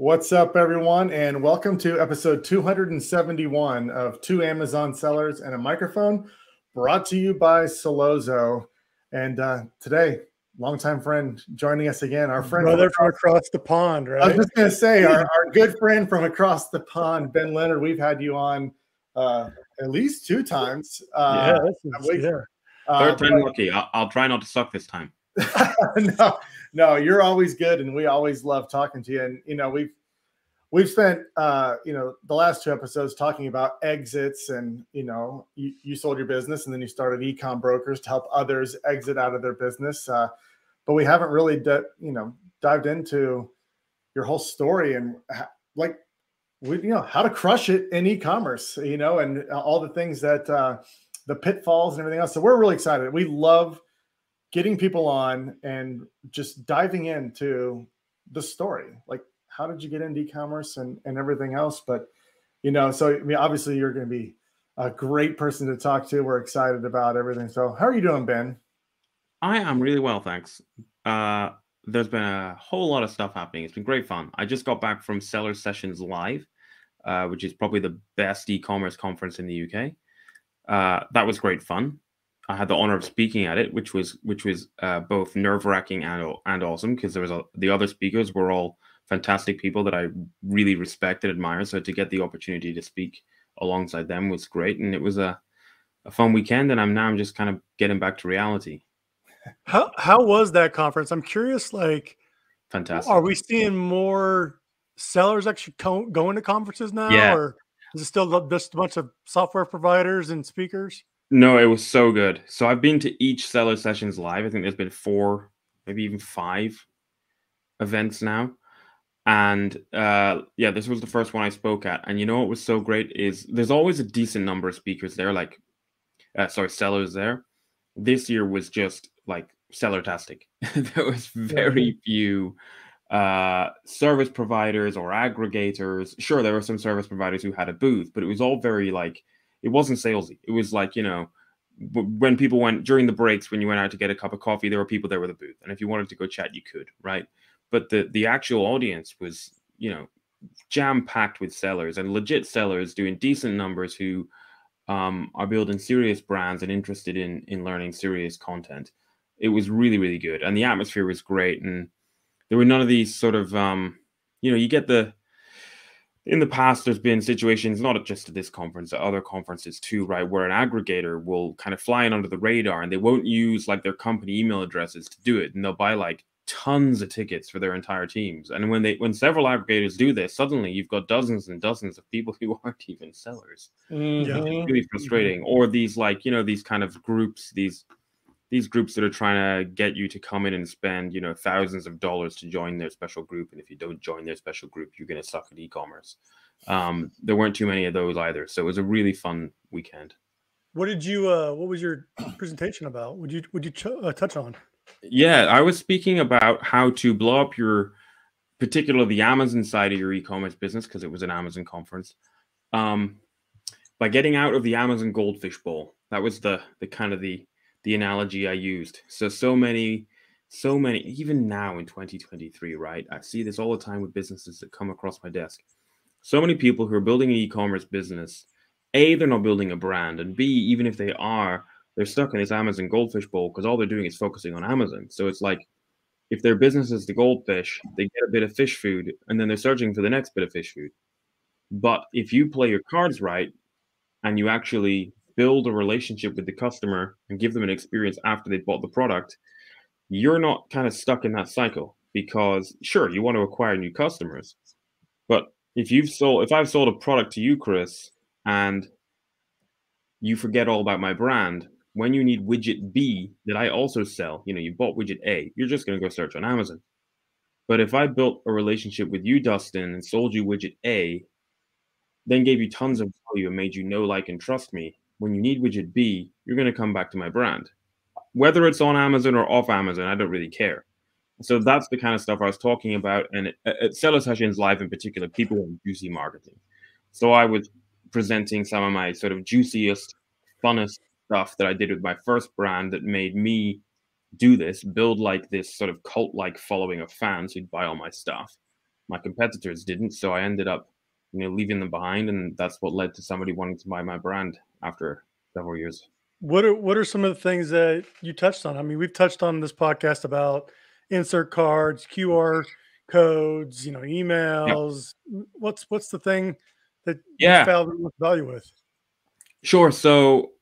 What's up, everyone, and welcome to episode 271 of Two Amazon Sellers and a Microphone, brought to you by Sellozo. And uh, today, longtime friend joining us again, our friend brother from across the pond, right? I was just going to say, our, our good friend from across the pond, Ben Leonard. We've had you on uh, at least two times. Uh, yeah, is, yeah. Uh, Third time lucky. I'll, I'll try not to suck this time. no, no, you're always good, and we always love talking to you. And you know, we've we've spent uh, you know the last two episodes talking about exits, and you know, you, you sold your business, and then you started ecom brokers to help others exit out of their business. Uh, but we haven't really, you know, dived into your whole story and like we, you know, how to crush it in e-commerce, you know, and all the things that uh, the pitfalls and everything else. So we're really excited. We love getting people on and just diving into the story. Like, how did you get into e-commerce and, and everything else? But, you know, so I mean, obviously you're going to be a great person to talk to. We're excited about everything. So how are you doing, Ben? I am really well, thanks. Uh, there's been a whole lot of stuff happening. It's been great fun. I just got back from Seller Sessions Live, uh, which is probably the best e-commerce conference in the UK. Uh, that was great fun. I had the honor of speaking at it, which was which was uh, both nerve wracking and and awesome because there was a, the other speakers were all fantastic people that I really respect and admire. So to get the opportunity to speak alongside them was great, and it was a a fun weekend. And I'm now I'm just kind of getting back to reality. How how was that conference? I'm curious. Like, fantastic. Are we seeing more sellers actually co- going to conferences now, yeah. or is it still just a bunch of software providers and speakers? No, it was so good. So I've been to each seller sessions live. I think there's been four, maybe even five events now. And uh, yeah, this was the first one I spoke at. And you know what was so great is there's always a decent number of speakers there, like uh, sorry, sellers there. This year was just like seller-tastic. there was very few uh, service providers or aggregators. Sure, there were some service providers who had a booth, but it was all very like it wasn't salesy. It was like, you know, when people went during the breaks, when you went out to get a cup of coffee, there were people there with a booth. And if you wanted to go chat, you could, right? But the the actual audience was, you know, jam packed with sellers and legit sellers doing decent numbers who um, are building serious brands and interested in in learning serious content. It was really really good, and the atmosphere was great, and there were none of these sort of um, you know you get the in the past there's been situations not just at this conference at other conferences too right where an aggregator will kind of fly in under the radar and they won't use like their company email addresses to do it and they'll buy like tons of tickets for their entire teams. And when they when several aggregators do this suddenly you've got dozens and dozens of people who aren't even sellers. Mm-hmm. it's really frustrating. Or these like you know these kind of groups these these groups that are trying to get you to come in and spend you know thousands of dollars to join their special group and if you don't join their special group you're going to suck at e-commerce. Um, there weren't too many of those either so it was a really fun weekend. What did you uh what was your presentation about? Would you would you ch- uh, touch on? Yeah i was speaking about how to blow up your particularly the amazon side of your e-commerce business because it was an amazon conference um, by getting out of the amazon goldfish bowl. That was the the kind of the the analogy I used. So, so many, so many, even now in 2023, right? I see this all the time with businesses that come across my desk. So many people who are building an e commerce business, A, they're not building a brand, and B, even if they are, they're stuck in this Amazon goldfish bowl because all they're doing is focusing on Amazon. So it's like if their business is the goldfish, they get a bit of fish food and then they're searching for the next bit of fish food. But if you play your cards right and you actually build a relationship with the customer and give them an experience after they bought the product, you're not kind of stuck in that cycle because sure, you want to acquire new customers. But if you've sold if I've sold a product to you, Chris, and you forget all about my brand, when you need widget B that I also sell, you know, you bought widget A, you're just going to go search on Amazon. But if I built a relationship with you, Dustin, and sold you widget A, then gave you tons of value and made you know, like, and trust me, when you need widget B, you're going to come back to my brand. Whether it's on Amazon or off Amazon, I don't really care. So that's the kind of stuff I was talking about. And at uh, Seller Sessions Live in particular, people want juicy marketing. So I was presenting some of my sort of juiciest, funnest stuff that I did with my first brand that made me do this, build like this sort of cult like following of fans who'd buy all my stuff. My competitors didn't, so I ended up, you know, leaving them behind, and that's what led to somebody wanting to buy my brand after several years. What are what are some of the things that you touched on? I mean, we've touched on this podcast about insert cards, QR codes, you know, emails. Yep. What's what's the thing that yeah. you found most value with? Sure. So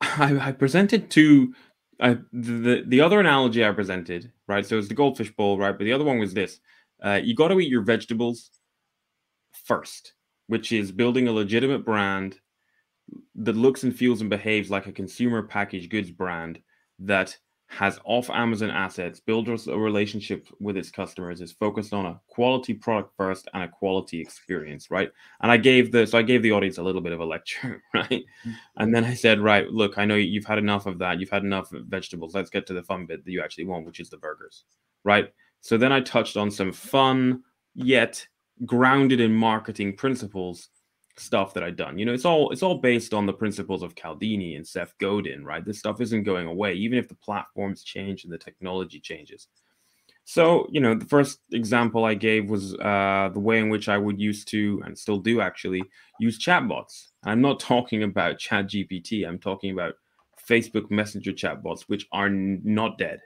I, I presented to uh, the the other analogy I presented, right? So it's the goldfish bowl, right? But the other one was this: uh, you got to eat your vegetables first, which is building a legitimate brand that looks and feels and behaves like a consumer packaged goods brand that has off Amazon assets, builds a relationship with its customers, is focused on a quality product first and a quality experience, right? And I gave the so I gave the audience a little bit of a lecture, right? Mm-hmm. And then I said, right, look, I know you've had enough of that, you've had enough vegetables. Let's get to the fun bit that you actually want, which is the burgers, right? So then I touched on some fun yet grounded in marketing principles stuff that I've done. You know, it's all it's all based on the principles of Cialdini and Seth Godin, right? This stuff isn't going away, even if the platforms change and the technology changes. So, you know, the first example I gave was uh, the way in which I would used to, and still do actually, use chatbots. I'm not talking about Chat GPT. I'm talking about Facebook Messenger chatbots, which are n- not dead.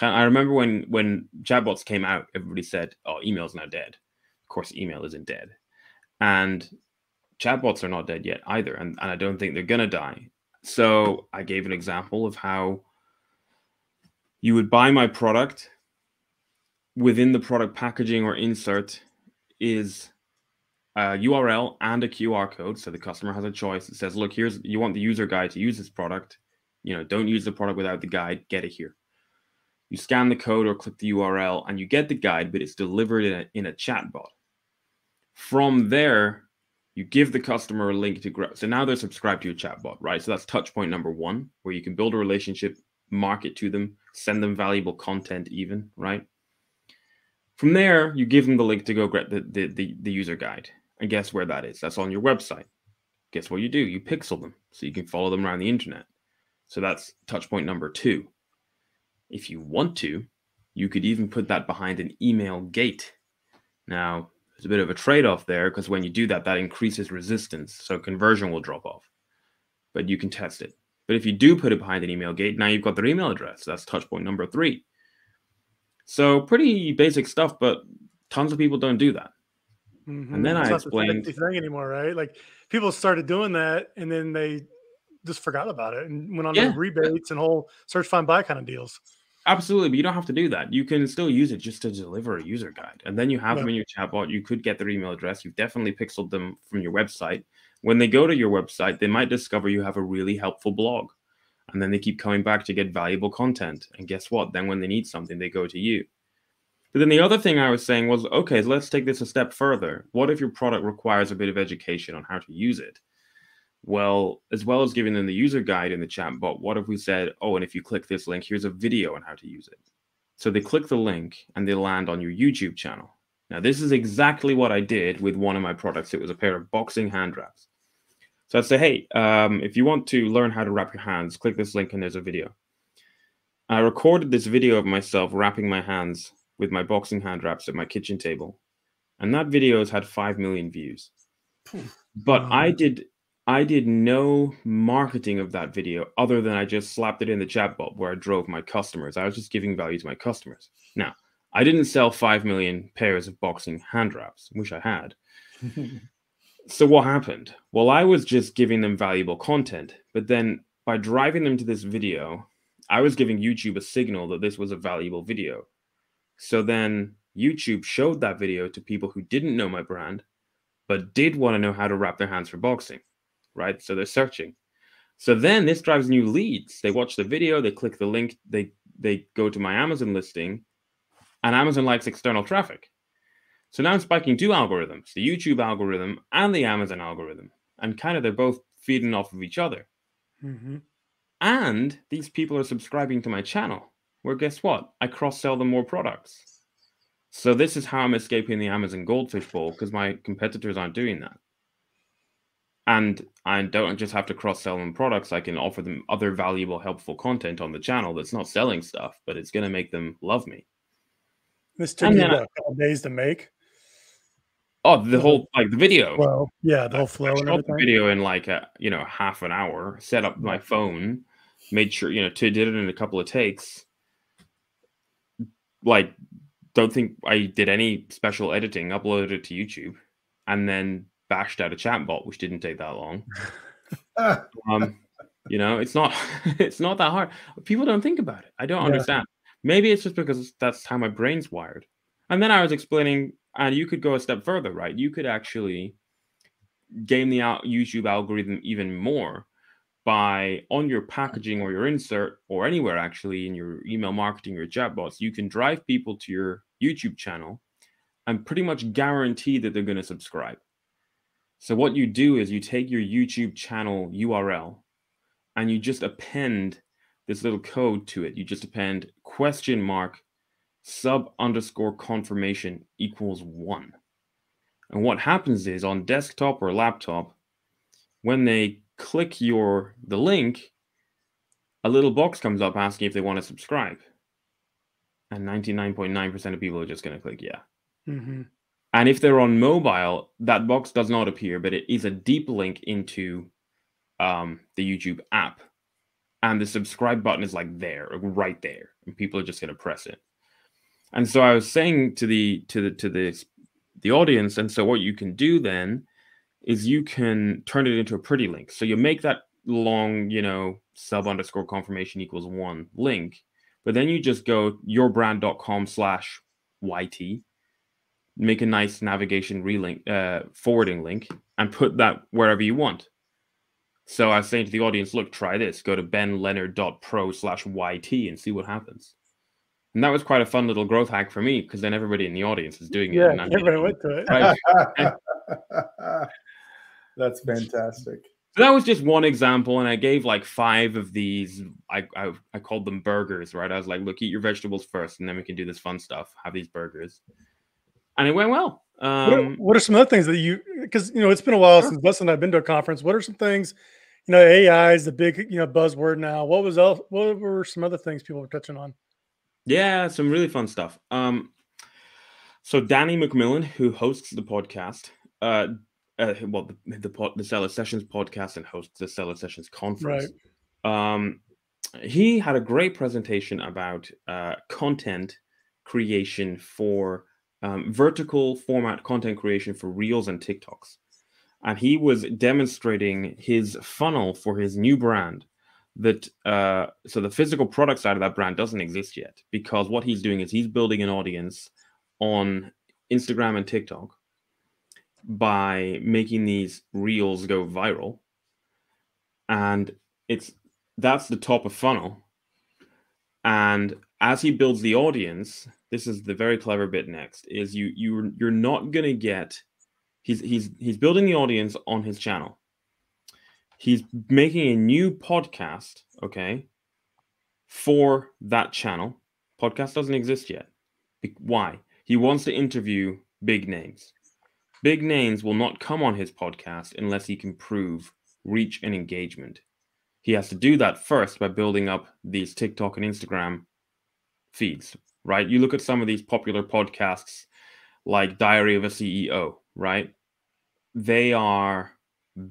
I remember when when chatbots came out, everybody said, "Oh, email's now dead." Of course, email isn't dead, and chatbots are not dead yet either, and, and I don't think they're gonna die. So I gave an example of how you would buy my product within the product packaging or insert is a URL and a QR code. So the customer has a choice. It says, look, here's you want the user guide to use this product. You know, don't use the product without the guide, get it here. You scan the code or click the URL and you get the guide, but it's delivered in a, in a chatbot. From there, you give the customer a link to grow. So now they're subscribed to your chatbot, right? So that's touch point number one, where you can build a relationship, market to them, send them valuable content, even, right? From there, you give them the link to go get the, the, the, the user guide. And guess where that is? That's on your website. Guess what you do? You pixel them so you can follow them around the internet. So that's touch point number two. If you want to, you could even put that behind an email gate. Now, there's a bit of a trade-off there because when you do that, that increases resistance, so conversion will drop off. But you can test it. But if you do put it behind an email gate, now you've got their email address. That's touch point number three. So pretty basic stuff, but tons of people don't do that. Mm-hmm. And then it's I explained the thing anymore, right? Like people started doing that, and then they just forgot about it and went on yeah. to rebates and whole search find buy kind of deals. Absolutely, but you don't have to do that. You can still use it just to deliver a user guide, and then you have yeah. them in your chatbot. You could get their email address. You've definitely pixeled them from your website. When they go to your website, they might discover you have a really helpful blog, and then they keep coming back to get valuable content. And guess what? Then when they need something, they go to you. But then the other thing I was saying was, okay, so let's take this a step further. What if your product requires a bit of education on how to use it? Well, as well as giving them the user guide in the chat bot, what if we said, oh, and if you click this link, here's a video on how to use it. So they click the link and they land on your YouTube channel. Now, this is exactly what I did with one of my products. It was a pair of boxing hand wraps. So I'd say, hey, um, if you want to learn how to wrap your hands, click this link and there's a video. I recorded this video of myself wrapping my hands with my boxing hand wraps at my kitchen table. And that video has had 5 million views. But I did I did no marketing of that video other than I just slapped it in the chatbot where I drove my customers. I was just giving value to my customers. Now, I didn't sell 5 million pairs of boxing hand wraps. Wish I had. so what happened? Well, I was just giving them valuable content, but then by driving them to this video, I was giving YouTube a signal that this was a valuable video. So then YouTube showed that video to people who didn't know my brand, but did want to know how to wrap their hands for boxing right? So they're searching. So then this drives new leads. They watch the video, they click the link, they they go to my Amazon listing, and Amazon likes external traffic. So now I'm spiking two algorithms, the YouTube algorithm and the Amazon algorithm. And kind of they're both feeding off of each other. Mm-hmm. And these people are subscribing to my channel, where guess what? I cross sell them more products. So this is how I'm escaping the Amazon goldfish bowl because my competitors aren't doing that and I don't just have to cross sell them products. I can offer them other valuable, helpful content on the channel that's not selling stuff, but it's going to make them love me. This took you a couple days to make. Oh, the whole like the video. Well, yeah, the whole flow I and shot the video in like a you know half an hour. Set up my phone, made sure you know to did it in a couple of takes. Like, don't think I did any special editing. Uploaded it to YouTube, and then bashed out a chatbot, which didn't take that long. um, you know, it's not it's not that hard. People don't think about it. I don't Yeah. understand. Maybe it's just because that's how my brain's wired. And then I was explaining, and you could go a step further, right? You could actually game the out YouTube algorithm even more by on your packaging or your insert or anywhere actually in your email marketing or chatbots, you can drive people to your YouTube channel and pretty much guarantee that they're going to subscribe. So what you do is you take your YouTube channel URL and you just append this little code to it. You just append question mark sub underscore confirmation equals one. And what happens is on desktop or laptop, when they click your the link, a little box comes up asking if they want to subscribe. And 99.9% of people are just going to click yeah. hmm And if they're on mobile, that box does not appear, but it is a deep link into um, the YouTube app. And the subscribe button is like there, right there, and people are just going to press it. And so I was saying to the to the to the the audience, and so what you can do then is you can turn it into a pretty link. So you make that long, you know, sub underscore confirmation equals one link, but then you just go yourbrand.com slash YT make a nice navigation relink uh, forwarding link and put that wherever you want so i was saying to the audience look try this go to benleonard.pro slash yt and see what happens and that was quite a fun little growth hack for me because then everybody in the audience is doing it Yeah, everybody went to it. Right. That's fantastic. So that was just one example, and I gave like five of these. I, I I called them burgers, right? I was like, look, eat your vegetables first, and then we can do this fun stuff. Have these burgers, and it went well. What are, Um, what are some other things that you? Because you know it's been a while Sure. since Wes and I've been to a conference. What are some things? You know, AI is the big you know buzzword now. What was else? What were some other things people were touching on? Yeah, some really fun stuff. Um, so Danny McMillan, who hosts the podcast, uh, uh well, the the, pod, the Seller Sessions podcast and hosts the Seller Sessions conference. Um, he had a great presentation about uh, content creation for um, vertical format content creation for Reels and TikToks, and he was demonstrating his funnel for his new brand that uh, so the physical product side of that brand doesn't exist yet because what he's doing is he's building an audience on Instagram and TikTok by making these reels go viral. And it's that's the top of funnel. And as he builds the audience this is the very clever bit next is you you you're not going to get he's he's he's building the audience on his channel. He's making a new podcast okay for that channel. Podcast doesn't exist yet. Why? He wants to interview big names. Big names will not come on his podcast unless he can prove reach and engagement. He has to do that first by building up these tiktok and instagram feeds right you look at some of these popular podcasts like diary of a ceo right they are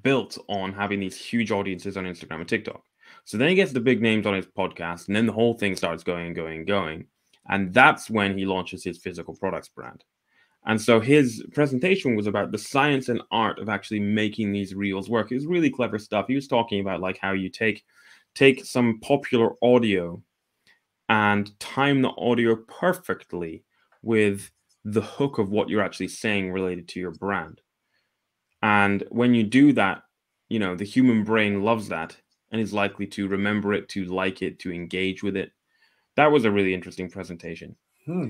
built on having these huge audiences on Instagram and TikTok. So then he gets the big names on his podcast, and then the whole thing starts going going going. And that's when he launches his physical products brand. And so his presentation was about the science and art of actually making these reels work. It was really clever stuff. He was talking about like how you take take some popular audio and time the audio perfectly with the hook of what you're actually saying related to your brand. And when you do that, you know, the human brain loves that and is likely to remember it, to like it, to engage with it. That was a really interesting presentation. Hmm.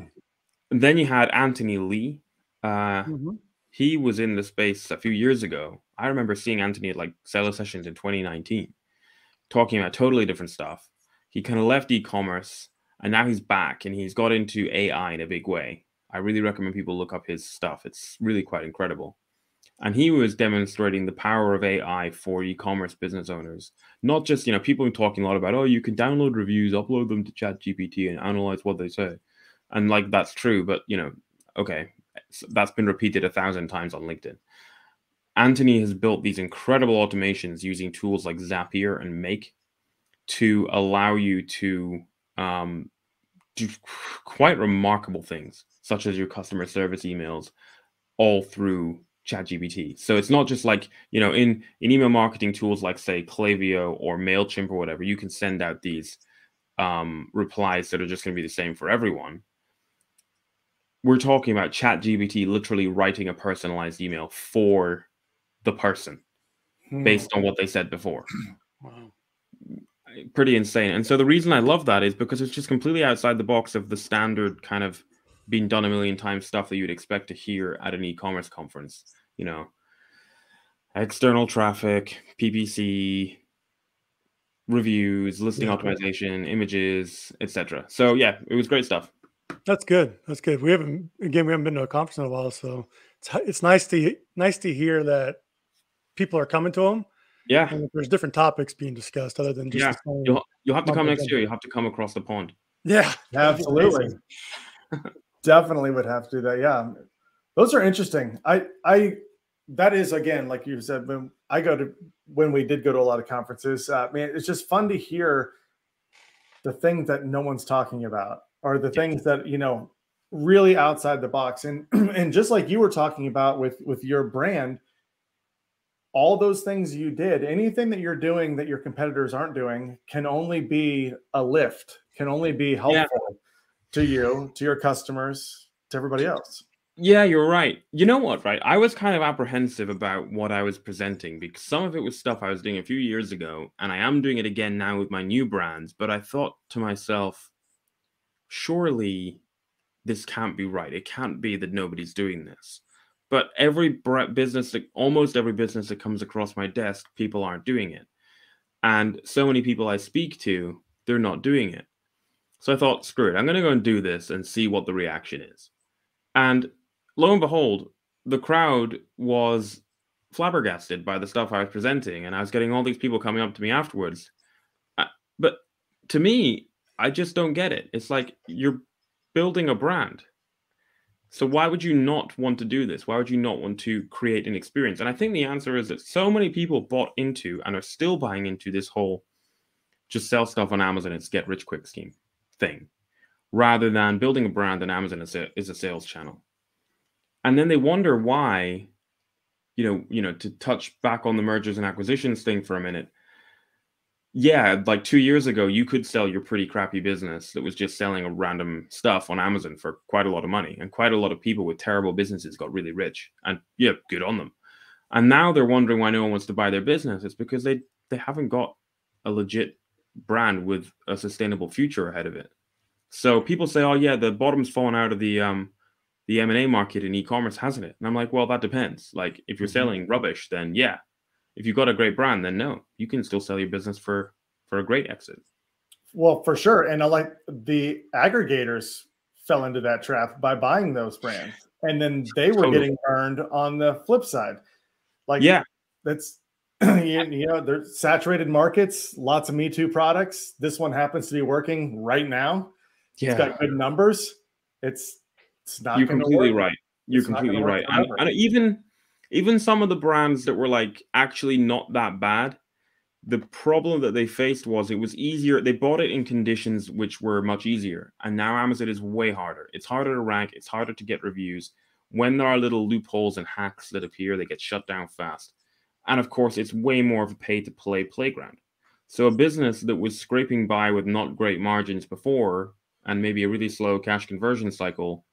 And then you had Anthony Lee. Uh, Mhm. he was in the space a few years ago. I remember seeing Anthony at like seller sessions in 2019, talking about totally different stuff. He kind of left e-commerce and now he's back and he's got into AI in a big way. I really recommend people look up his stuff. It's really quite incredible. And he was demonstrating the power of AI for e-commerce business owners. Not just, you know, people been talking a lot about, oh, you can download reviews, upload them to Chat GPT and analyze what they say. And like that's true, but you know, okay, that's been repeated a thousand times on LinkedIn. Anthony has built these incredible automations using tools like Zapier and Make to allow you to um, do quite remarkable things, such as your customer service emails, all through ChatGPT. So it's not just like you know in in email marketing tools like say Klaviyo or Mailchimp or whatever, you can send out these um, replies that are just going to be the same for everyone. We're talking about ChatGPT literally writing a personalized email for the person hmm. based on what they said before. Wow pretty insane. And so the reason I love that is because it's just completely outside the box of the standard kind of being done a million times stuff that you'd expect to hear at an e-commerce conference. You know, external traffic, PPC, reviews, listing yeah. optimization, images, etc. So yeah, it was great stuff. That's good. That's good. We haven't again we haven't been to a conference in a while, so it's it's nice to nice to hear that people are coming to them yeah. And there's different topics being discussed other than just yeah. You'll, you'll have to come next year. You have to come across the pond. Yeah. Absolutely. Definitely would have to do that. Yeah. Those are interesting. I I that is again, like you said, when I go to when we did go to a lot of conferences, uh, man, it's just fun to hear the things that no one's talking about or the things that you know really outside the box and and just like you were talking about with with your brand all those things you did, anything that you're doing that your competitors aren't doing, can only be a lift, can only be helpful yeah. to you, to your customers, to everybody else. Yeah, you're right. You know what, right? I was kind of apprehensive about what I was presenting because some of it was stuff I was doing a few years ago, and I am doing it again now with my new brands. But I thought to myself, surely this can't be right. It can't be that nobody's doing this. But every business, almost every business that comes across my desk, people aren't doing it. And so many people I speak to, they're not doing it. So I thought, screw it, I'm going to go and do this and see what the reaction is. And lo and behold, the crowd was flabbergasted by the stuff I was presenting. And I was getting all these people coming up to me afterwards. Uh, but to me, I just don't get it. It's like you're building a brand. So why would you not want to do this? Why would you not want to create an experience? And I think the answer is that so many people bought into and are still buying into this whole just sell stuff on Amazon it's get rich quick scheme thing, rather than building a brand and Amazon is a, is a sales channel. And then they wonder why, you know, you know, to touch back on the mergers and acquisitions thing for a minute, yeah, like two years ago, you could sell your pretty crappy business that was just selling random stuff on Amazon for quite a lot of money. And quite a lot of people with terrible businesses got really rich. And yeah, good on them. And now they're wondering why no one wants to buy their business. It's because they they haven't got a legit brand with a sustainable future ahead of it. So people say, "Oh yeah, the bottom's fallen out of the um the M and A market in e-commerce, hasn't it?" And I'm like, "Well, that depends. Like, if you're mm-hmm. selling rubbish, then yeah, if you've got a great brand, then no, you can still sell your business for for a great exit. Well, for sure, and I like the aggregators fell into that trap by buying those brands, and then they were totally. getting burned on the flip side. Like, yeah, that's you know, there's saturated markets, lots of Me Too products. This one happens to be working right now. Yeah. It's got good numbers. It's it's not. You're completely work. right. You're it's completely right. And, and, even even some of the brands that were like actually not that bad the problem that they faced was it was easier they bought it in conditions which were much easier and now amazon is way harder. It's harder to rank it's harder to get reviews. When there are little loopholes and hacks that appear they get shut down fast. And of course it's way more of a pay to play playground. So a business that was scraping by with not great margins before and maybe a really slow cash conversion cycle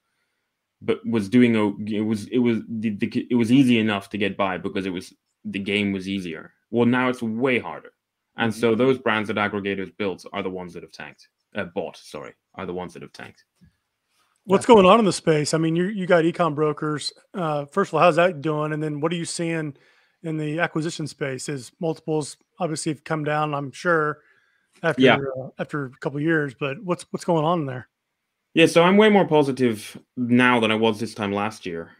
but was doing a it was it was the, the, it was easy enough to get by because it was the game was easier. Well, now it's way harder, and mm-hmm. so those brands that aggregators built are the ones that have tanked. Uh, bought, sorry, are the ones that have tanked. What's going on in the space? I mean, you you got ecom brokers. Uh, first of all, how's that doing? And then what are you seeing in the acquisition space? Is multiples obviously have come down? I'm sure after yeah. uh, after a couple years, but what's what's going on there? Yeah, so I'm way more positive now than I was this time last year.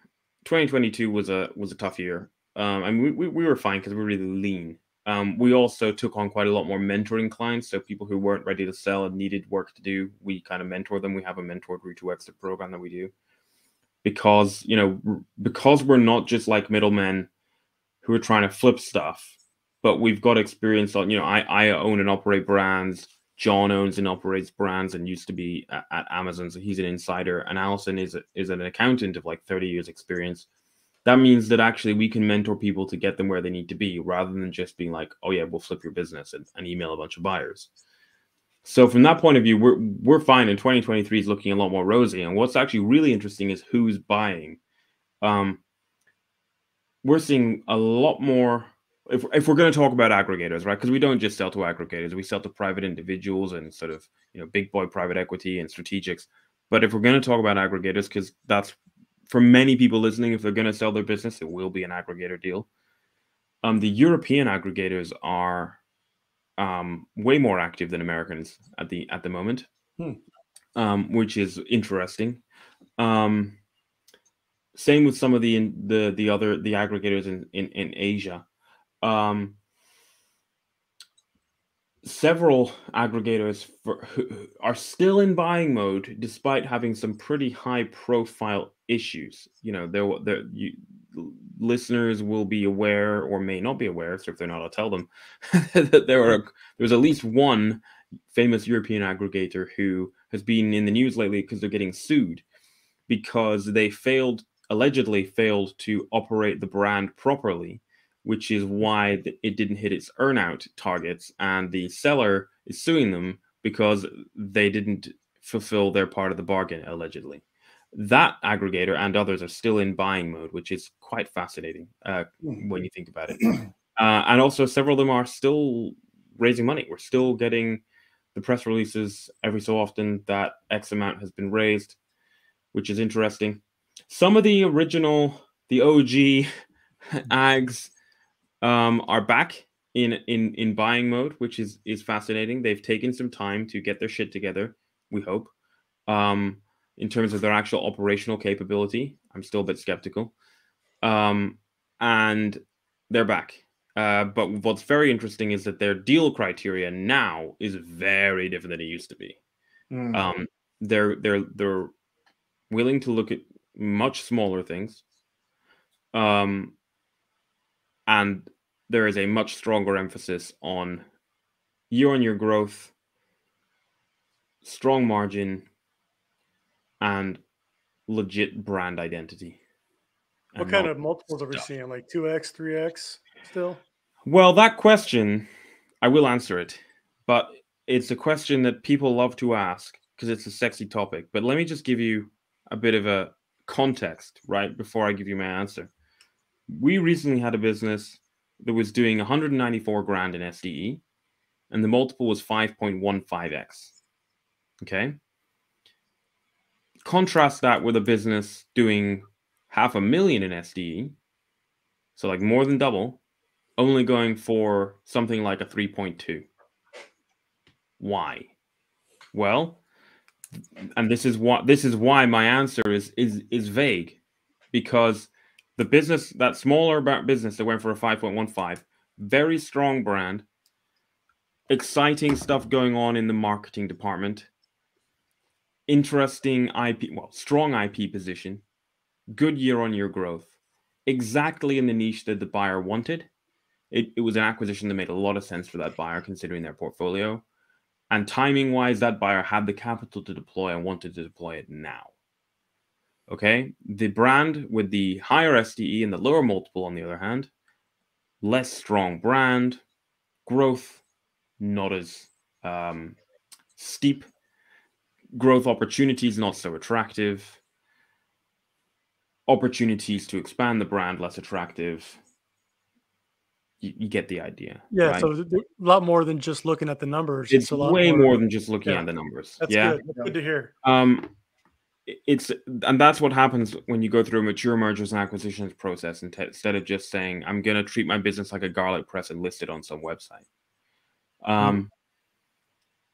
2022 was a was a tough year. Um, I mean, we, we, we were fine because we are really lean. Um, we also took on quite a lot more mentoring clients. So people who weren't ready to sell and needed work to do, we kind of mentor them. We have a mentored route to exit program that we do. because you know because we're not just like middlemen who are trying to flip stuff, but we've got experience on you know I I own and operate brands. John owns and operates brands and used to be at, at Amazon, so he's an insider. And Allison is a, is an accountant of like 30 years experience. That means that actually we can mentor people to get them where they need to be, rather than just being like, "Oh yeah, we'll flip your business and, and email a bunch of buyers." So from that point of view, we're we're fine. And 2023 is looking a lot more rosy. And what's actually really interesting is who's buying. Um, we're seeing a lot more. If, if we're going to talk about aggregators, right? Because we don't just sell to aggregators, we sell to private individuals and sort of you know big boy private equity and strategics. But if we're going to talk about aggregators, because that's for many people listening, if they're going to sell their business, it will be an aggregator deal. Um, the European aggregators are um, way more active than Americans at the at the moment, hmm. um, which is interesting. Um, same with some of the in, the the other the aggregators in in, in Asia. Um, several aggregators for, are still in buying mode despite having some pretty high profile issues. You know, there listeners will be aware or may not be aware, so if they're not, I'll tell them that there are there's at least one famous European aggregator who has been in the news lately because they're getting sued because they failed allegedly failed to operate the brand properly, which is why it didn't hit its earnout targets, and the seller is suing them because they didn't fulfill their part of the bargain allegedly that aggregator and others are still in buying mode, which is quite fascinating uh, hmm. when you think about it. Uh, and also, several of them are still raising money. We're still getting the press releases every so often that X amount has been raised, which is interesting. Some of the original, the OG ags um, are back in in in buying mode, which is is fascinating. They've taken some time to get their shit together. We hope. Um, in terms of their actual operational capability. I'm still a bit skeptical. Um, and they're back. Uh, but what's very interesting is that their deal criteria now is very different than it used to be. Mm. Um, they're they're they're willing to look at much smaller things. Um, and there is a much stronger emphasis on year-on-year growth, strong margin, and legit brand identity. What kind of multiples are we seeing? Like 2x, 3x still? Well, that question, I will answer it, but it's a question that people love to ask because it's a sexy topic. But let me just give you a bit of a context, right, before I give you my answer. We recently had a business that was doing 194 grand in SDE, and the multiple was 5.15x. Okay contrast that with a business doing half a million in SDE, so like more than double, only going for something like a 3.2. Why? Well, and this is what this is why my answer is is is vague because the business that smaller business that went for a 5.15 very strong brand exciting stuff going on in the marketing department interesting IP, well, strong IP position, good year on year growth, exactly in the niche that the buyer wanted. It, it was an acquisition that made a lot of sense for that buyer considering their portfolio. And timing wise, that buyer had the capital to deploy and wanted to deploy it now. Okay. The brand with the higher SDE and the lower multiple, on the other hand, less strong brand, growth, not as um, steep growth opportunities not so attractive opportunities to expand the brand less attractive you, you get the idea yeah right? so a lot more than just looking at the numbers it's, it's way more, more, than just looking yeah. at the numbers that's yeah good. That's good to hear um it's and that's what happens when you go through a mature mergers and acquisitions process and t- instead of just saying i'm going to treat my business like a garlic press and list it on some website um mm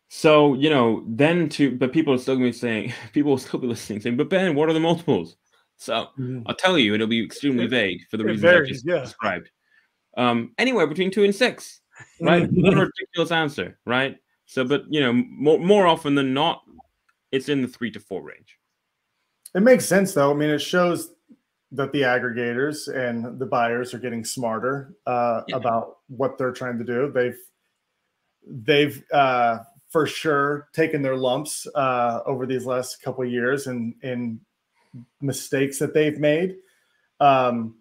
so you know, then to but people are still going to be saying people will still be listening, saying, "But Ben, what are the multiples?" So mm-hmm. I'll tell you, it'll be extremely vague for the reasons varies, I just yeah. described. Um, anywhere between two and six, right? What a ridiculous answer, right? So, but you know, more more often than not, it's in the three to four range. It makes sense though. I mean, it shows that the aggregators and the buyers are getting smarter uh, yeah. about what they're trying to do. They've they've uh, for sure taken their lumps uh, over these last couple years and in mistakes that they've made. Um,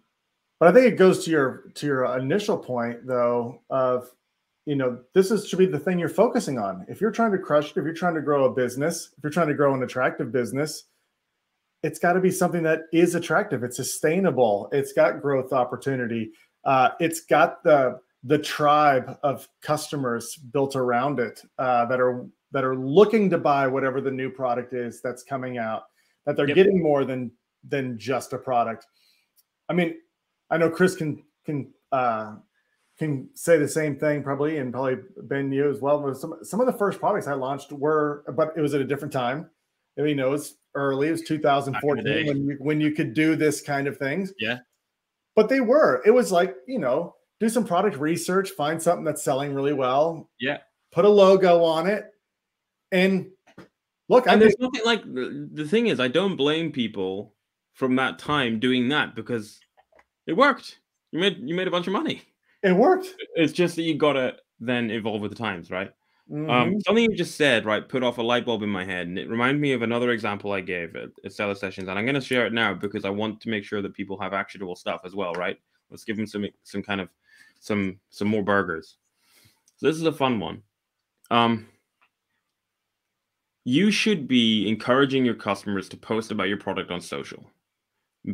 but I think it goes to your to your initial point though of you know this is should be the thing you're focusing on. If you're trying to crush it, if you're trying to grow a business, if you're trying to grow an attractive business, it's got to be something that is attractive. It's sustainable. It's got growth opportunity. Uh, it's got the the tribe of customers built around it uh, that are that are looking to buy whatever the new product is that's coming out. That they're yep. getting more than than just a product. I mean, I know Chris can can uh, can say the same thing probably, and probably Ben you as well. But some some of the first products I launched were, but it was at a different time. I mean, it was early. It was 2014 when you, when you could do this kind of things. Yeah. But they were. It was like you know, do some product research, find something that's selling really well. Yeah. Put a logo on it, and look. And I there's nothing like the thing is, I don't blame people from that time doing that because it worked. You made you made a bunch of money. It worked. It's just that you gotta then evolve with the times, right? Um, mm-hmm. Um, something you just said, right, put off a light bulb in my head, and it reminded me of another example I gave at, at Seller Sessions, and I'm going to share it now because I want to make sure that people have actionable stuff as well, right? Let's give them some some kind of some some more burgers. So this is a fun one. Um, you should be encouraging your customers to post about your product on social.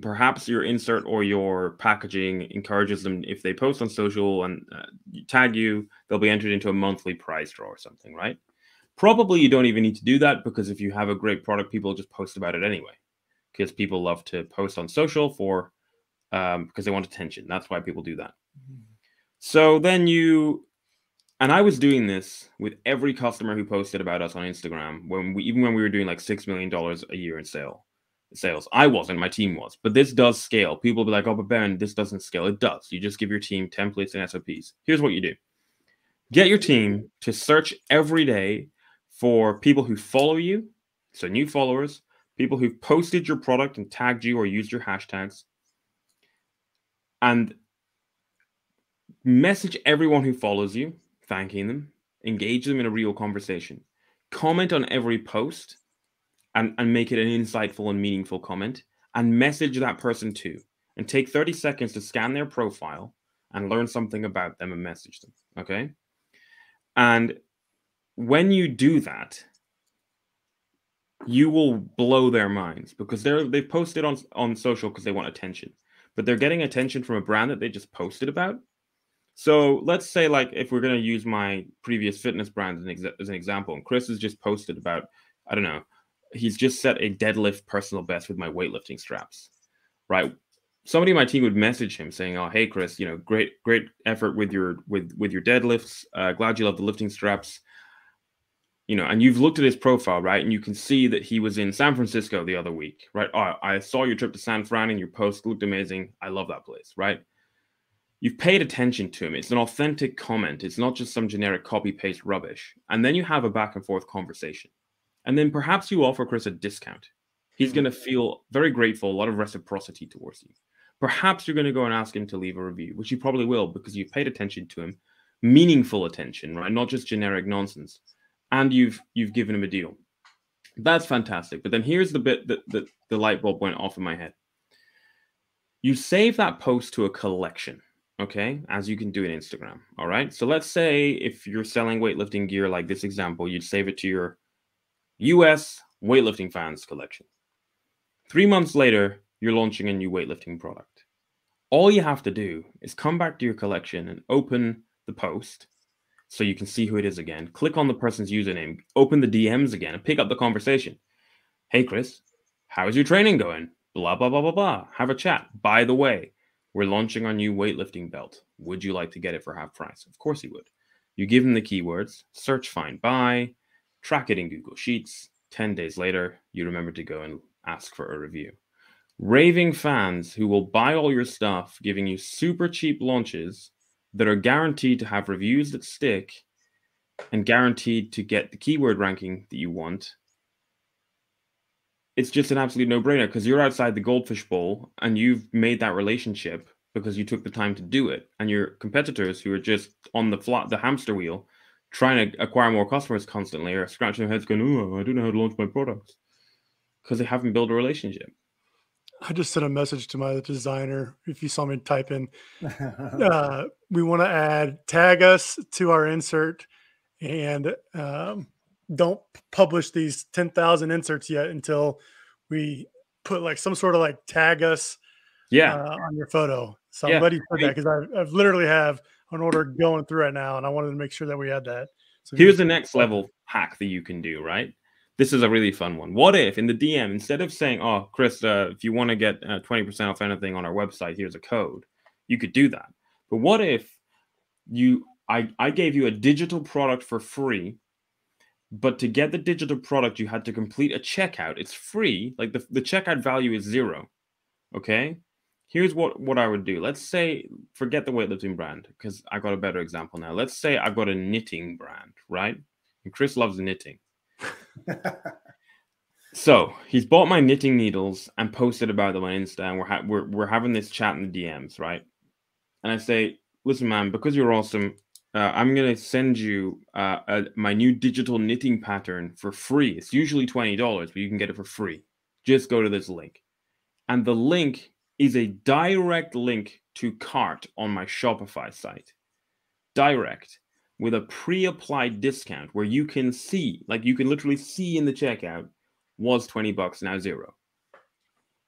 Perhaps your insert or your packaging encourages them if they post on social and uh, tag you, they'll be entered into a monthly prize draw or something, right? Probably you don't even need to do that because if you have a great product, people just post about it anyway. Because people love to post on social for um, because they want attention. That's why people do that. Mm-hmm. So then you and I was doing this with every customer who posted about us on Instagram when we even when we were doing like six million dollars a year in sale sales. I wasn't, my team was, but this does scale. People be like, oh, but Ben, this doesn't scale. It does. You just give your team templates and SOPs. Here's what you do get your team to search every day for people who follow you, so new followers, people who've posted your product and tagged you or used your hashtags, and message everyone who follows you, thanking them, engage them in a real conversation, comment on every post and, and make it an insightful and meaningful comment and message that person too and take 30 seconds to scan their profile and learn something about them and message them okay? And when you do that you will blow their minds because they're they've posted on on social because they want attention but they're getting attention from a brand that they just posted about. So let's say like if we're going to use my previous fitness brand as an, as an example and chris has just posted about i don't know he's just set a deadlift personal best with my weightlifting straps, right? Somebody in my team would message him saying, "Oh, hey Chris, you know, great, great effort with your with with your deadlifts. Uh, glad you love the lifting straps." You know, and you've looked at his profile, right? And you can see that he was in San Francisco the other week, right? Oh, I saw your trip to San Fran and your post looked amazing. I love that place, right? You've paid attention to him. It's an authentic comment. It's not just some generic copy paste rubbish. And then you have a back and forth conversation and then perhaps you offer Chris a discount. He's mm-hmm. going to feel very grateful, a lot of reciprocity towards you. Perhaps you're going to go and ask him to leave a review, which you probably will because you've paid attention to him, meaningful attention, right? Not just generic nonsense, and you've you've given him a deal. That's fantastic. But then here's the bit that, that the light bulb went off in my head. You save that post to a collection, okay, as you can do in Instagram. All right. So let's say if you're selling weightlifting gear like this example, you'd save it to your US weightlifting fans collection. Three months later, you're launching a new weightlifting product. All you have to do is come back to your collection and open the post so you can see who it is again. Click on the person's username, open the DMs again, and pick up the conversation. Hey, Chris, how's your training going? Blah, blah, blah, blah, blah. Have a chat. By the way, we're launching our new weightlifting belt. Would you like to get it for half price? Of course he would. You give him the keywords, search, find, buy, track it in Google Sheets. 10 days later, you remember to go and ask for a review. Raving fans who will buy all your stuff, giving you super cheap launches that are guaranteed to have reviews that stick and guaranteed to get the keyword ranking that you want. it's just an absolute no-brainer because you're outside the goldfish bowl and you've made that relationship because you took the time to do it and your competitors who are just on the flat the hamster wheel trying to acquire more customers constantly are scratching their heads going oh i don't know how to launch my products because they haven't built a relationship I just sent a message to my designer. If you saw me type in, uh, we want to add tag us to our insert, and um, don't publish these ten thousand inserts yet until we put like some sort of like tag us, yeah, uh, on your photo. So Yeah, I'm glad you put that because I I've literally have an order going through right now, and I wanted to make sure that we had that. So Here's the next level hack that you can do, right? This is a really fun one. What if in the DM, instead of saying, oh, Chris, uh, if you want to get uh, 20% off anything on our website, here's a code, you could do that. But what if you, I, I gave you a digital product for free, but to get the digital product, you had to complete a checkout. It's free, like the, the checkout value is zero. Okay. Here's what, what I would do. Let's say, forget the weightlifting brand, because I got a better example now. Let's say I've got a knitting brand, right? And Chris loves knitting. So he's bought my knitting needles and posted about them on Insta, and we're, ha- we're we're having this chat in the DMs, right? And I say, listen, man, because you're awesome, uh, I'm gonna send you uh, a, my new digital knitting pattern for free. It's usually twenty dollars, but you can get it for free. Just go to this link, and the link is a direct link to cart on my Shopify site. Direct with a pre-applied discount where you can see, like you can literally see in the checkout was 20 bucks, now zero.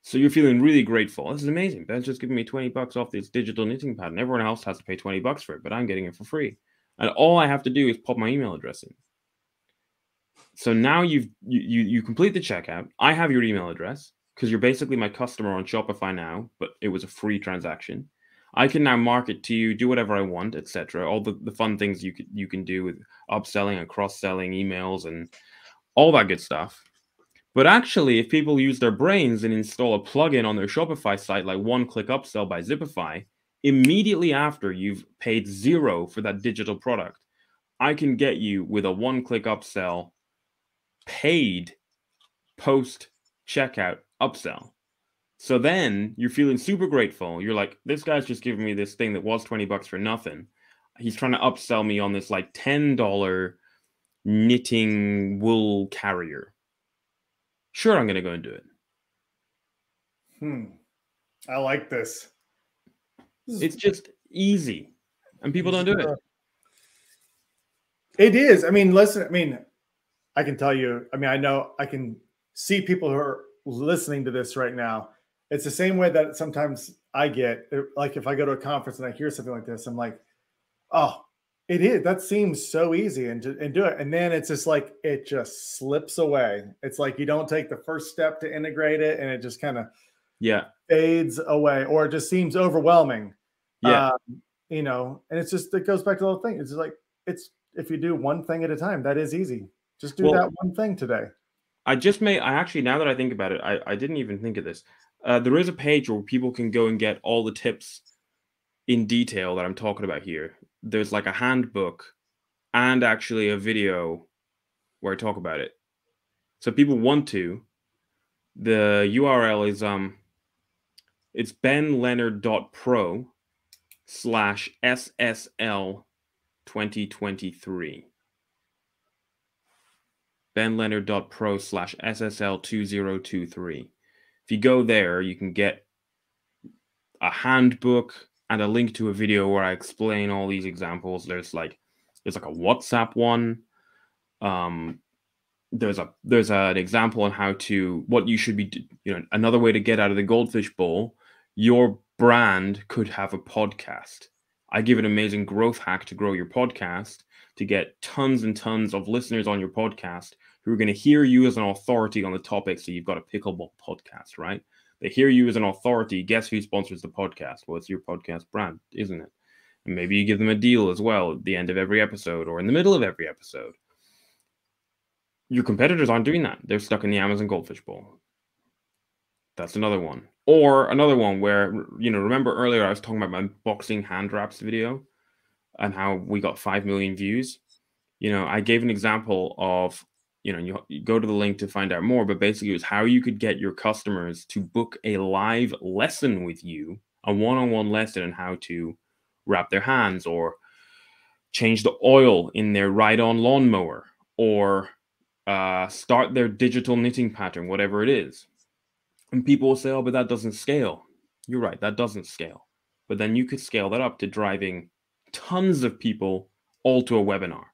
So you're feeling really grateful. This is amazing. Ben's just giving me 20 bucks off this digital knitting and everyone else has to pay 20 bucks for it, but I'm getting it for free. And all I have to do is pop my email address in. So now you've you you, you complete the checkout. I have your email address because you're basically my customer on Shopify now, but it was a free transaction. I can now market to you, do whatever I want, etc. All the, the fun things you could you can do with upselling and cross-selling emails and all that good stuff. But actually, if people use their brains and install a plugin on their Shopify site like one click upsell by Zipify, immediately after you've paid zero for that digital product, I can get you with a one click upsell paid post checkout upsell. So then you're feeling super grateful. You're like, this guy's just giving me this thing that was 20 bucks for nothing. He's trying to upsell me on this like $10 knitting wool carrier. Sure, I'm going to go and do it. Hmm. I like this. This It's just easy. And people don't do it. It is. I mean, listen, I mean, I can tell you, I mean, I know I can see people who are listening to this right now. It's the same way that sometimes I get, uh, like, if I go to a conference and I hear something like this, I'm like, oh, it is. That seems so easy and, to, and do it. And then it's just like, it just slips away. It's like you don't take the first step to integrate it and it just kind of Yeah. fades away or it just seems overwhelming. Yeah. Um, you know, and it's just, it goes back to the whole thing. It's just like, it's, if you do one thing at a time, that is easy. Just do Well- that one thing today. I just may. I actually now that I think about it, I, I didn't even think of this. Uh, there is a page where people can go and get all the tips in detail that I'm talking about here. There's like a handbook and actually a video where I talk about it. So people want to. The URL is um it's benleonard.pro slash SSL 2023 benleonard.pro slash SSL2023. If you go there, you can get a handbook and a link to a video where I explain all these examples. There's like there's like a WhatsApp one. Um there's a there's an example on how to what you should be you know another way to get out of the goldfish bowl. Your brand could have a podcast. I give an amazing growth hack to grow your podcast to get tons and tons of listeners on your podcast who are going to hear you as an authority on the topic. So you've got a pickleball podcast, right? They hear you as an authority. Guess who sponsors the podcast? Well, it's your podcast brand, isn't it? And maybe you give them a deal as well at the end of every episode or in the middle of every episode. Your competitors aren't doing that. They're stuck in the Amazon Goldfish Bowl. That's another one. Or another one where, you know, remember earlier I was talking about my boxing hand wraps video and how we got 5 million views. You know, I gave an example of, you know, you, you go to the link to find out more. But basically, it was how you could get your customers to book a live lesson with you, a one-on-one lesson on how to wrap their hands or change the oil in their ride-on lawnmower or uh, start their digital knitting pattern, whatever it is. And people will say, "Oh, but that doesn't scale." You're right, that doesn't scale. But then you could scale that up to driving tons of people all to a webinar,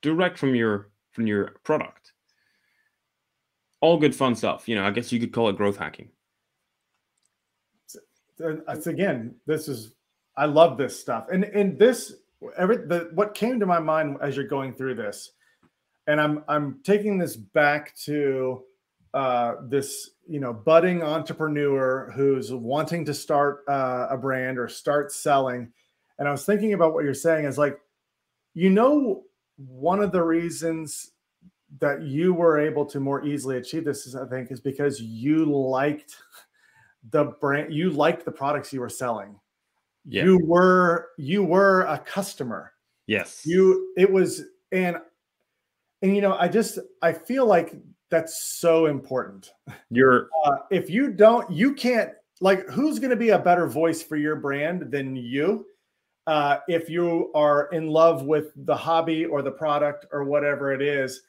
direct from your from your product. All good fun stuff. You know, I guess you could call it growth hacking. It's again, this is I love this stuff. And and this every the what came to my mind as you're going through this, and I'm I'm taking this back to uh, this you know budding entrepreneur who's wanting to start uh, a brand or start selling and i was thinking about what you're saying is like you know one of the reasons that you were able to more easily achieve this is i think is because you liked the brand you liked the products you were selling. Yeah. you were you were a customer. Yes. You it was and and you know i just i feel like that's so important. You're uh, if you don't you can't like who's going to be a better voice for your brand than you uh, if you are in love with the hobby or the product or whatever it is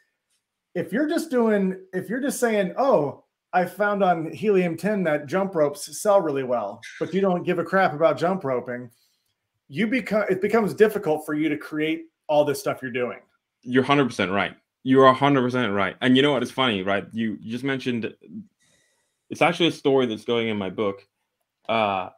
if you're just doing if you're just saying oh i found on helium 10 that jump ropes sell really well but you don't give a crap about jump roping you become it becomes difficult for you to create all this stuff you're doing you're 100% right you're 100% right. And you know what? It's funny, right? You, you just mentioned it's actually a story that's going in my book. Uh,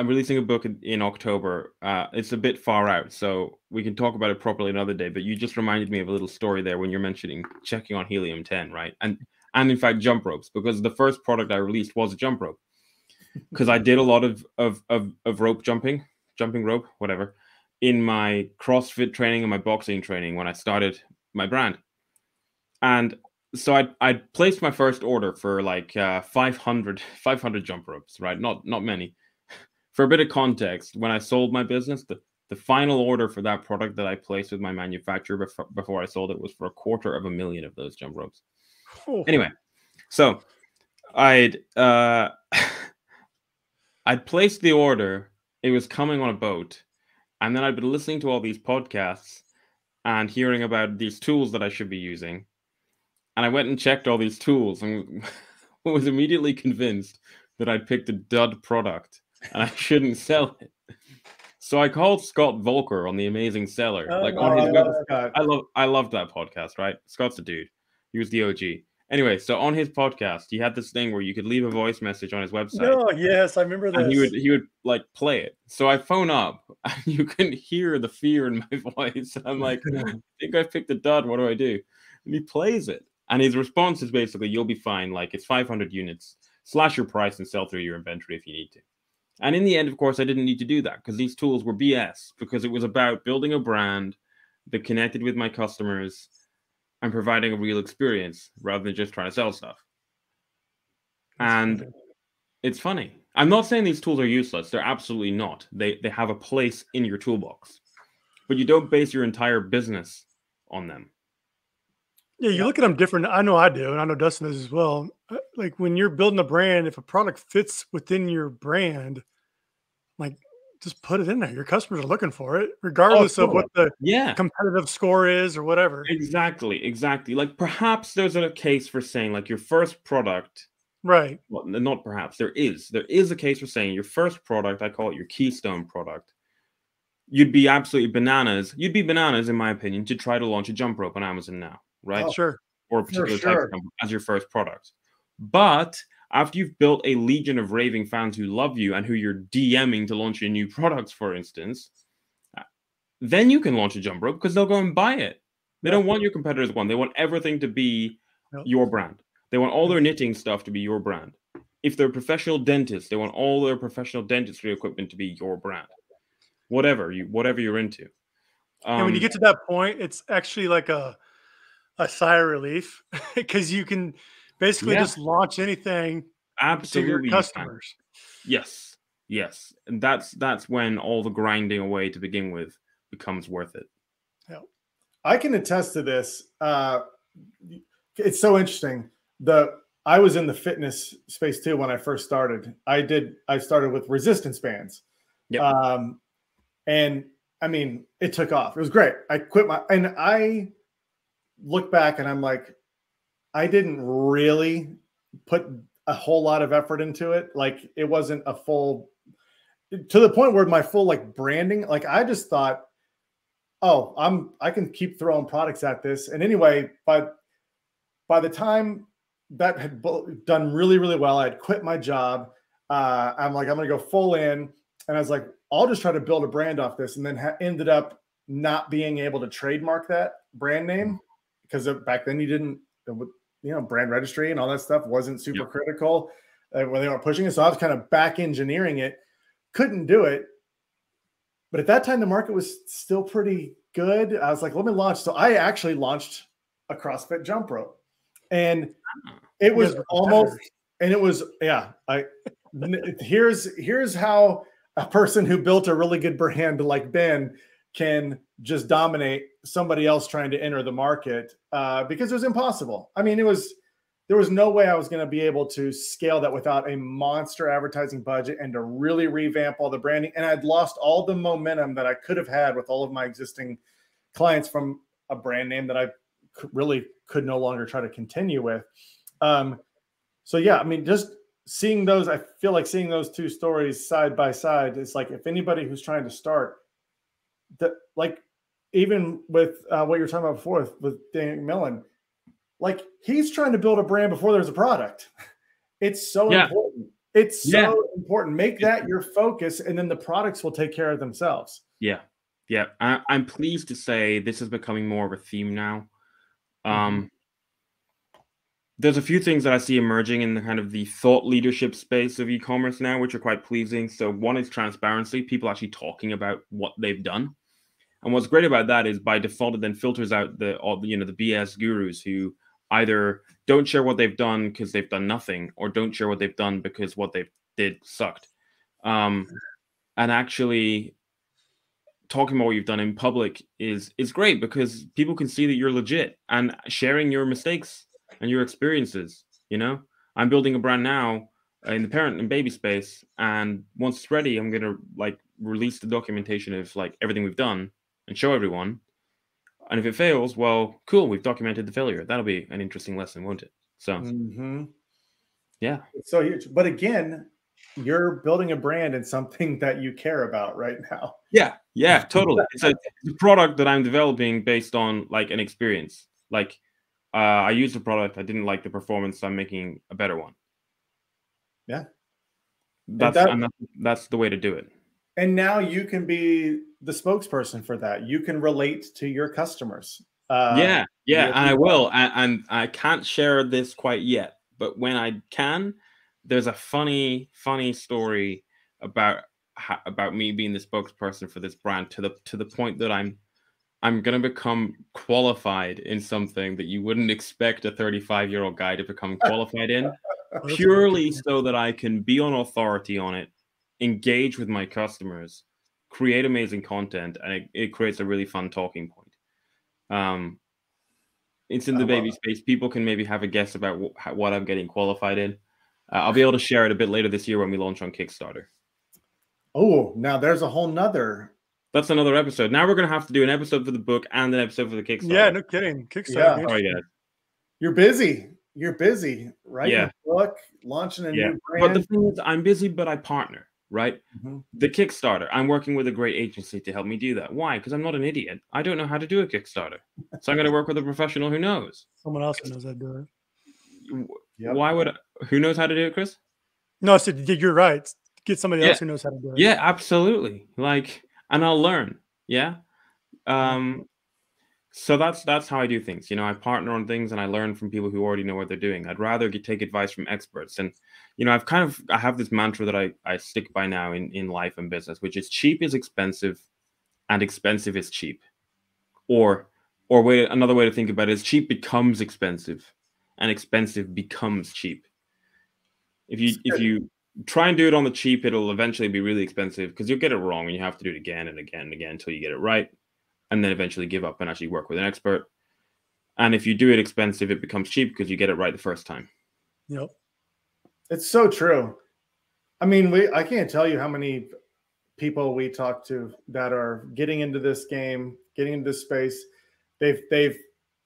I'm releasing a book in, in October. Uh, it's a bit far out, so we can talk about it properly another day. But you just reminded me of a little story there when you're mentioning checking on helium 10, right? And and in fact jump ropes because the first product I released was a jump rope because I did a lot of, of of of rope jumping, jumping rope, whatever, in my CrossFit training and my boxing training when I started my brand. And so I I placed my first order for like uh, 500, 500 jump ropes, right? Not not many. For a bit of context, when I sold my business, the, the final order for that product that I placed with my manufacturer before, before I sold it was for a quarter of a million of those jump ropes. Anyway, so I'd uh, I'd placed the order. It was coming on a boat, and then I'd been listening to all these podcasts and hearing about these tools that I should be using. And I went and checked all these tools and was immediately convinced that I'd picked a dud product and I shouldn't sell it. So I called Scott Voelker on the Amazing Seller. Oh, like on his website. I love I loved that podcast, right? Scott's a dude. He was the OG. Anyway, so on his podcast, he had this thing where you could leave a voice message on his website. Oh, yes, I remember that. He would he would like play it. So I phone up, and you can hear the fear in my voice. And I'm like, I think I picked a dud. What do I do? And he plays it, and his response is basically, "You'll be fine. Like it's 500 units. Slash your price and sell through your inventory if you need to." And in the end, of course, I didn't need to do that because these tools were BS because it was about building a brand that connected with my customers I'm providing a real experience rather than just trying to sell stuff. That's and funny. it's funny. I'm not saying these tools are useless. They're absolutely not. They they have a place in your toolbox. But you don't base your entire business on them. Yeah, you look at them different. I know I do, and I know Dustin does as well. Uh, like when you're building a brand, if a product fits within your brand, like just put it in there. Your customers are looking for it, oh, regardless oh, cool. of what the yeah. competitive score is or whatever. Exactly, exactly. Like perhaps there's a case for saying like your first product, right? Well, not perhaps there is. There is a case for saying your first product. I call it your keystone product. You'd be absolutely bananas. You'd be bananas, in my opinion, to try to launch a jump rope on Amazon now, right? Oh, sure. Or a particular sure. type of as your first product. But after you've built a legion of raving fans who love you and who you're DMing to launch your new products, for instance, uh, then you can launch a jump rope because they'll go and buy it. They don't want your competitors one. They want everything to be yep. your brand. They want all their knitting stuff to be your brand. If they're professional dentists, they want all their professional dentistry equipment to be your brand. Whatever you whatever you're into. Um, and when you um, get to that point, it's actually like a a sigh of relief because you can basically yeah. just launch anything absolutely to your customers. Yes, yes, and that's that's when all the grinding away to begin with becomes worth it. Yeah, I can attest to this. Uh, it's so interesting. The I was in the fitness space too when I first started. I did. I started with resistance bands. Yep. Um, and I mean, it took off. It was great. I quit my and I look back and I'm like, I didn't really put a whole lot of effort into it. Like it wasn't a full to the point where my full like branding, like I just thought, oh, I'm I can keep throwing products at this. And anyway, by by the time that had done really, really well, I had quit my job. Uh, I'm like, I'm gonna go full in. And I was like, I'll just try to build a brand off this. And then ha- ended up not being able to trademark that brand name because back then you didn't, you know, brand registry and all that stuff wasn't super yep. critical uh, when they were pushing it. So I was kind of back engineering it couldn't do it. But at that time, the market was still pretty good. I was like, let me launch. So I actually launched a CrossFit jump rope. And ah. it was almost, and it was, yeah, I, here's, here's how a person who built a really good brand like Ben can just dominate somebody else trying to enter the market uh, because it was impossible. I mean, it was there was no way I was going to be able to scale that without a monster advertising budget and to really revamp all the branding. And I'd lost all the momentum that I could have had with all of my existing clients from a brand name that I really could no longer try to continue with. Um, so yeah, I mean, just seeing those, I feel like seeing those two stories side by side. It's like if anybody who's trying to start, that like even with uh, what you're talking about before with, with Dan Millen, like he's trying to build a brand before there's a product. It's so yeah. important. It's so yeah. important. Make that your focus, and then the products will take care of themselves. Yeah, yeah. I, am pleased to say this is becoming more of a theme now. Um, mm-hmm. there's a few things that I see emerging in the kind of the thought leadership space of e-commerce now, which are quite pleasing. So one is transparency, people actually talking about what they've done. And what's great about that is by default it then filters out the all the you know the BS gurus who either don't share what they've done because they've done nothing or don't share what they've done because what they did sucked. Um, and actually talking about what you've done in public is is great because people can see that you're legit and sharing your mistakes and your experiences you know? I'm building a brand now in the parent and baby space and once it's ready i'm to like release the documentation of like everything we've done and show everyone and if it fails, well, cool, we've documented the failure. That'll be an interesting lesson, won't it? So, mm-hmm. yeah. It's so huge. But again, you're building a brand and something that you care about right now. Yeah, yeah, totally. it's, a, it's a product that I'm developing based on like an experience. Like, uh, I used a product, I didn't like the performance, so I'm making a better one. Yeah. That's, that, that's, that's the way to do it. And now you can be the spokesperson for that. You can relate to your customers. Uh, yeah, yeah, and I will. And, and I can't share this quite yet, but when I can, there's a funny, funny story about about me being the spokesperson for this brand to the to the point that I'm I'm gonna become qualified in something that you wouldn't expect a 35 year old guy to become qualified in, purely so that I can be on authority on it, engage with my customers, create amazing content and it, it creates a really fun talking point. Um, it's in the baby space. People can maybe have a guess about wh- what I'm getting qualified in. Uh, I'll be able to share it a bit later this year when we launch on Kickstarter. Oh, now there's a whole nother. That's another episode. Now we're gonna have to do an episode for the book and an episode for the Kickstarter. Yeah, no kidding. Kickstarter. Yeah. Oh yeah. You're busy. You're busy, right? Yeah. Book, launching a yeah. new brand. But the thing is, I'm busy, but I partner right? Mm-hmm. The Kickstarter, I'm working with a great agency to help me do that. Why? Because I'm not an idiot. I don't know how to do a Kickstarter. So I'm going to work with a professional who knows. Someone else who knows how to do it. Yep. Why would I, who knows how to do it, Chris? No, I said you're right. Get somebody else who knows how to do it. Yeah, absolutely. Like, and I'll learn. Yeah. Um, so that's that's how I do things. You know, I partner on things and I learn from people who already know what they're doing. I'd rather get, take advice from experts. And you know, I've kind of I have this mantra that I I stick by now in in life and business, which is cheap is expensive, and expensive is cheap, or or way another way to think about it is cheap becomes expensive, and expensive becomes cheap. If you if you try and do it on the cheap, it'll eventually be really expensive because you'll get it wrong and you have to do it again and again and again until you get it right and then eventually give up and actually work with an expert. And if you do it expensive, it becomes cheap because you get it right the first time. Yep. It's so true. I mean, we I can't tell you how many people we talk to that are getting into this game, getting into this space. They've they've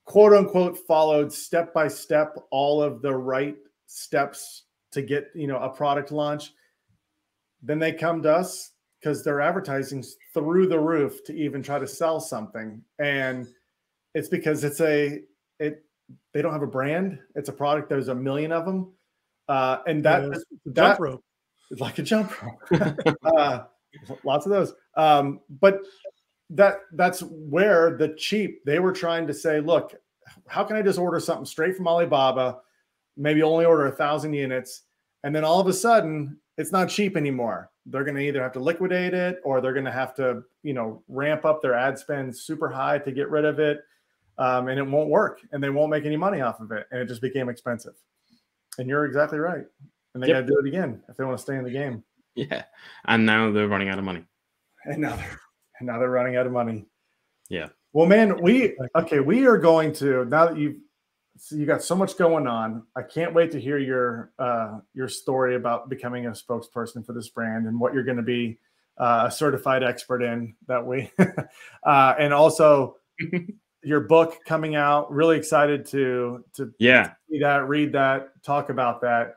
quote unquote followed step by step all of the right steps to get you know a product launch. Then they come to us because their advertising's through the roof to even try to sell something, and it's because it's a it they don't have a brand. It's a product. There's a million of them uh, and that, Yeah, that rope. like a jump rope. uh, lots of those. Um, but that that's where the cheap they were trying to say, look, how can I just order something straight from Alibaba, maybe only order a thousand units, and then all of a sudden it's not cheap anymore. They're going to either have to liquidate it or they're going to have to, you know, ramp up their ad spend super high to get rid of it, um, and it won't work, and they won't make any money off of it, and it just became expensive. And you're exactly right. And they Yep. got to do it again if they want to stay in the game. Yeah. And now they're running out of money. And now they're and now they're running out of money. Yeah. Well, man, we okay. We are going to now that you've so you got so much going on. I can't wait to hear your uh, your story about becoming a spokesperson for this brand and what you're going to be uh, a certified expert in that way, uh, and also your book coming out. Really excited to to Yeah. see that, read that, talk about that.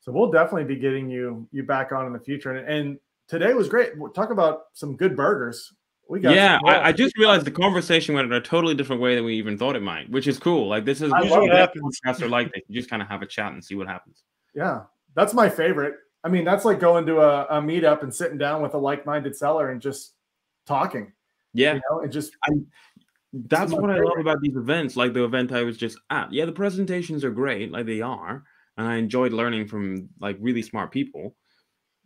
So we'll definitely be getting you you back on in the future. And, and today was great. We'll talk about some good burgers. We got Yeah. I, I just realized the conversation went in a totally different way than we even thought it might, which is cool. Like this is I usually love it. podcasts are like. They just kind of have a chat and see what happens. yeah, that's my favorite. I mean, that's like going to a, a meetup and sitting down with a like-minded seller and just talking. Yeah. You know, and just That's my what I love about these events, like the event I was just at. Yeah, the presentations are great, like they are, and I enjoyed learning from like really smart people.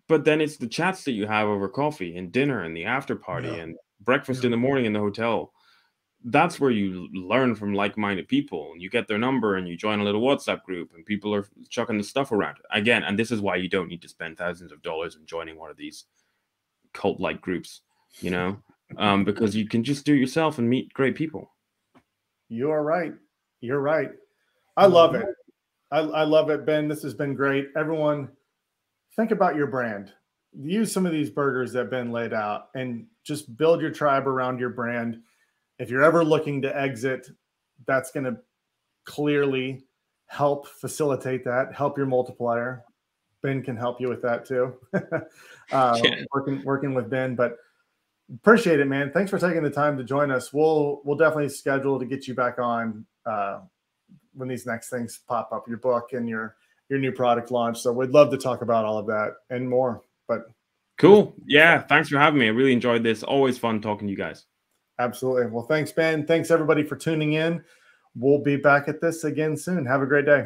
But then it's the chats that you have over coffee and dinner and the after party Yeah. and breakfast Yeah. in the morning in the hotel. That's where you learn from like-minded people, and you get their number, and you join a little WhatsApp group, and people are chucking the stuff around. Again, and this is why you don't need to spend thousands of dollars in joining one of these cult-like groups, you know, um, because you can just do it yourself and meet great people. You are right. You're right. I love it. I, I love it, Ben. This has been great. Everyone, think about your brand. Use some of these burgers that Ben laid out and just build your tribe around your brand. If you're ever looking to exit, that's going to clearly help facilitate that, help your multiplier. Ben can help you with that too. uh, Yeah. Working working with Ben, but appreciate it, man. Thanks for taking the time to join us. We'll we'll definitely schedule to get you back on uh, when these next things pop up, your book and your your new product launch. So we'd love to talk about all of that and more. But Cool. Yeah. Thanks for having me. I really enjoyed this. Always fun talking to you guys. absolutely. Well, thanks, Ben. Thanks everybody for tuning in. We'll be back at this again soon. Have a great day.